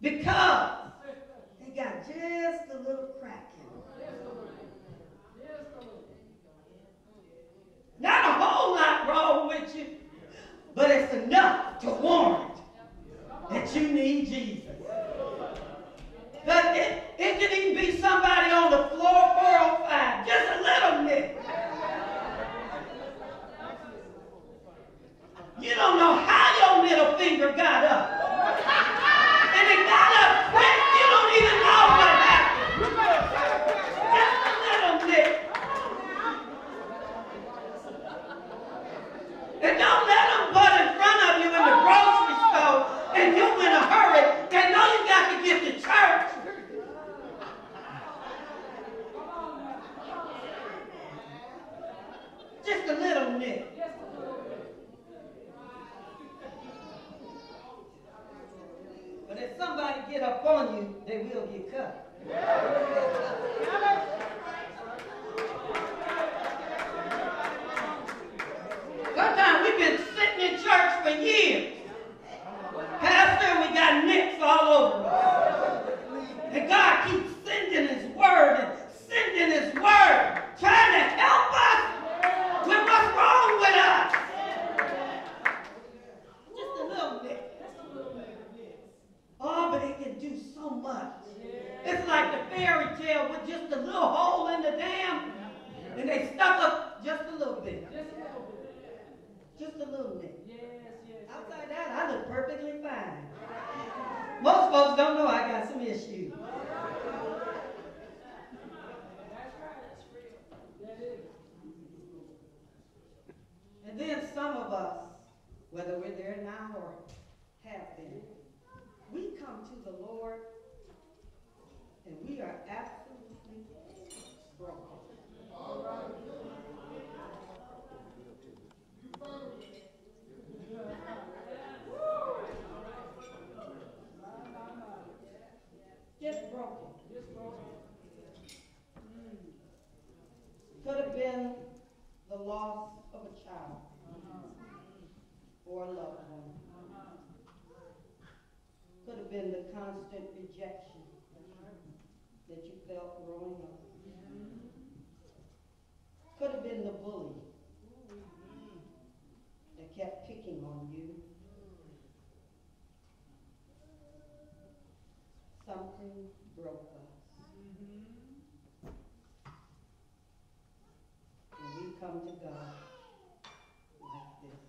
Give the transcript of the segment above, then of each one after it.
Because they got just a little crack in them. Not a whole lot wrong with you, but it's enough to warrant that you need Jesus. But it, it can even be somebody on the floor 405, just a little bit. You don't know how your middle finger got up. And it got up quick. You don't even know what happened. Just a little bit. And don't let them put in front of you in the grocery store and you in a hurry and know you got to get to church. Just a little bit. But if somebody get up on you, they will get cut. Sometimes we've been sitting in church for years. Pastor, we got nicks all over us. And God keeps sending his word and sending his word, trying to help us with what's wrong with us. Just a little bit. Oh, but it can do so much. It's like the fairy tale with just a little hole in the dam, and they stuck up just a little bit. Just a little bit. Outside that, I look perfectly fine. Most folks don't know I got some issues. And then some of us, whether we're there now or have been, we come to the Lord and we are absolutely broken. Just broken. Could have been the loss of a child or a loved one. Could have been the constant rejection that you felt growing up. Could have been the bully that kept picking on you. Something broke us. And we come to God like this.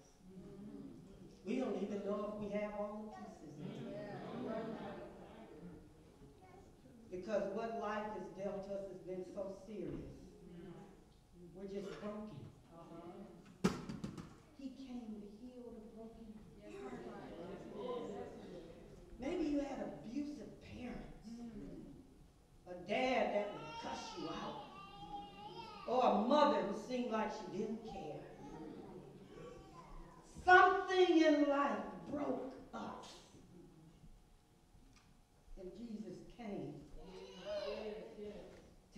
We don't even know if we have all the pieces in it. Because what life has dealt us has been so serious. We're just broken. He came to heal the broken heart. Maybe you had abusive parents. A dad that would cuss you out. Or a mother who seemed like she didn't care. Something in life broke us. And Jesus came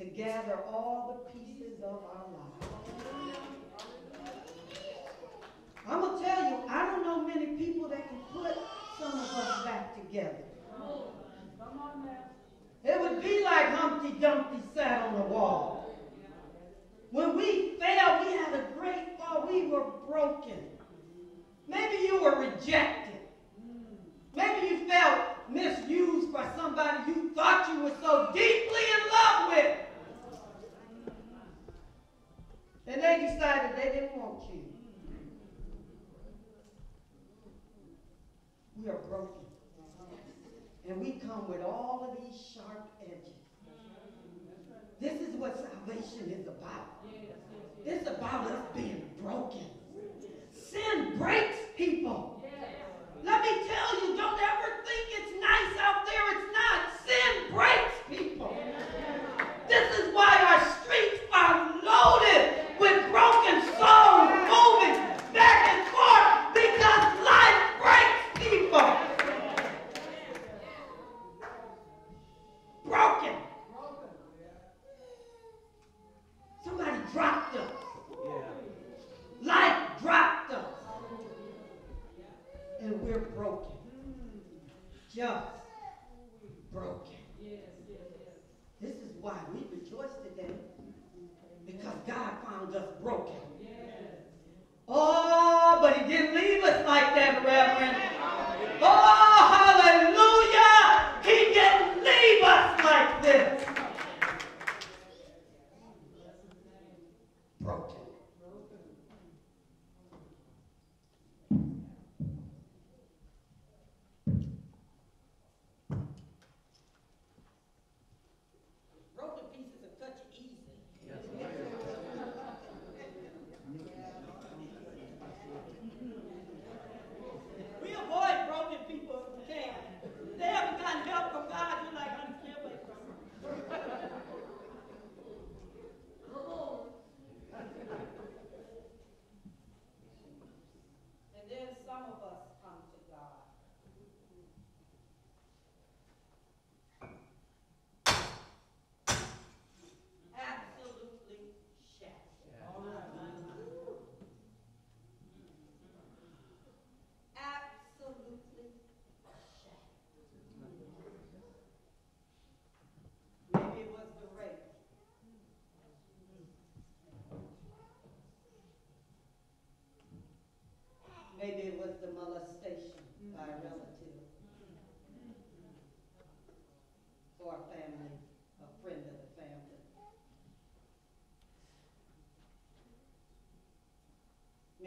to gather all the pieces of our lives. I'm going to tell you, I don't know many people that can put some of us back together. It would be like Humpty Dumpty sat on the wall. When we fell, we had a great fall. We were broken. Maybe you were rejected. Maybe you felt misused by somebody you thought you were so deeply in love with. And they decided they didn't want you. We are broken. And we come with all of these sharp edges. This is what salvation is about. It's about us being broken. Sin breaks people. Let me tell you,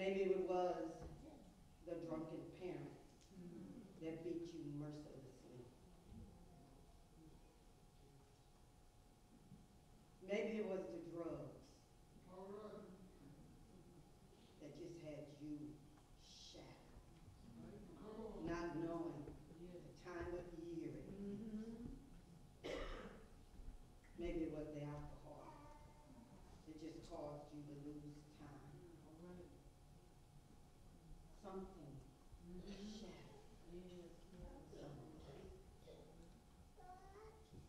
maybe it was.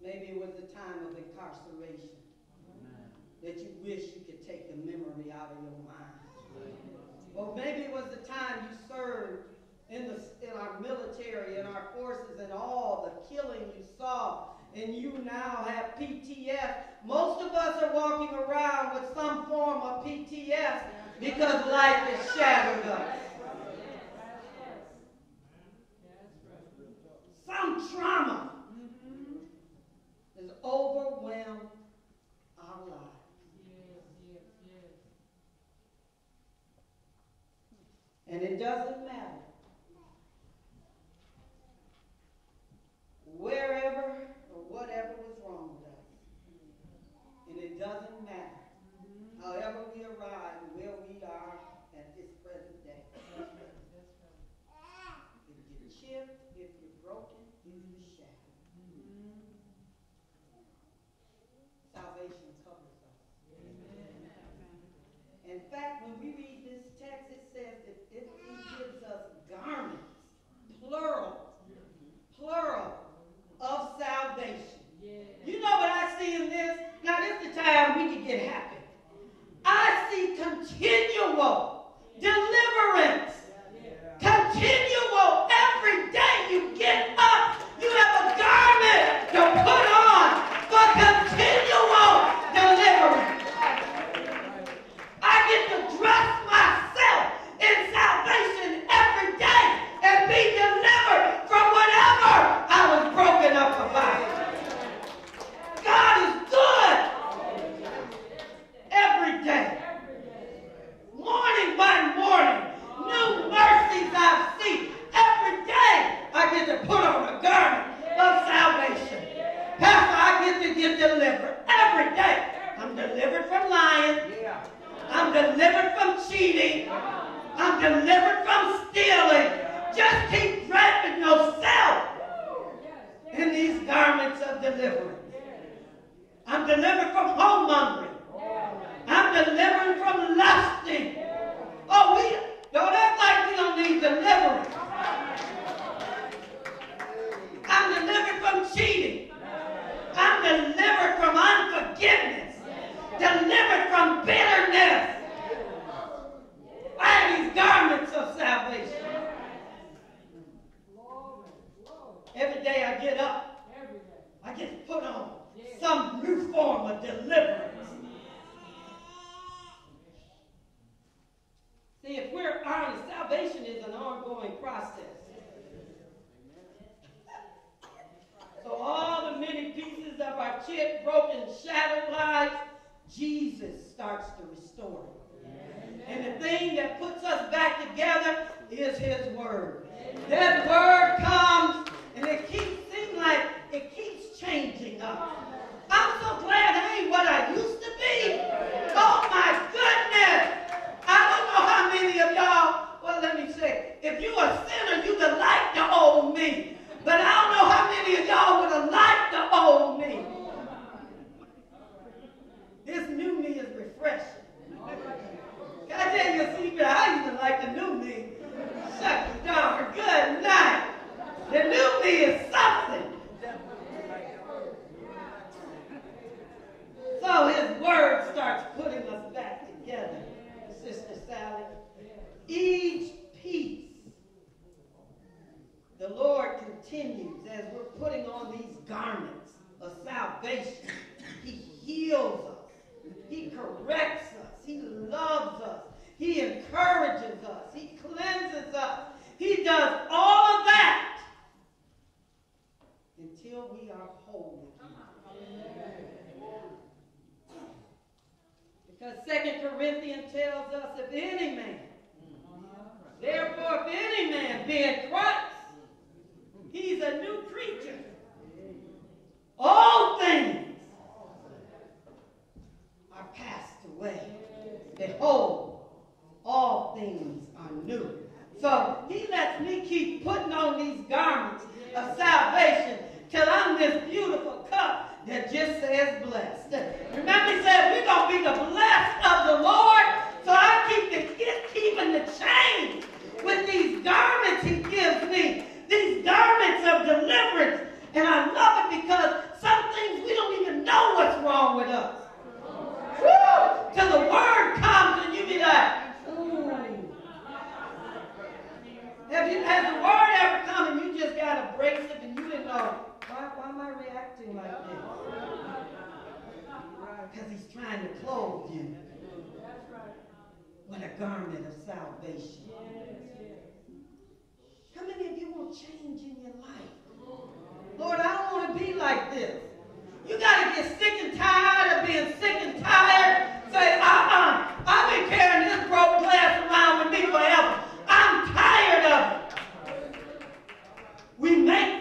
Maybe it was the time of incarceration Amen. that you wish you could take the memory out of your mind. Or well, maybe it was the time you served in, the, in our military and our forces and all the killing you saw, and you now have PTS. Most of us are walking around with some form of PTS because life has shattered us. trauma mm-hmm. has overwhelmed our lives. Yes, yes, yes. And it doesn't it happen. I see continual deliverance I'm delivered from homemongering. I'm delivered from lusting. Oh, we don't act like we don't need deliverance. I'm delivered from cheating. I'm delivered from unforgiveness. Delivered from bitterness. I have these garments of salvation. Every day I get up put on some new form of deliverance. See, if we're honest, salvation is an ongoing process. so all the many pieces of our chip, broken, shattered lives, Jesus starts to restore it. Amen. And the thing that puts us back together is his word. Amen. That word refreshing. Can I tell you a secret? I even like the new me. Shut you down. Good night. The new me is something. So his word starts putting us back together, Sister Sally. Each piece. The Lord continues as we're putting on these garments of salvation. He heals us. He corrects us. He loves us. He encourages us. He cleanses us. He does all of that until we are whole Because Second Corinthians tells us if any man, therefore if any man be in Christ, because he's trying to clothe you with a garment of salvation. How many of you want change in your life? Lord, I don't want to be like this. You got to get sick and tired of being sick and tired. Say, uh-uh, I've been carrying this broke glass around with me forever. I'm tired of it. We make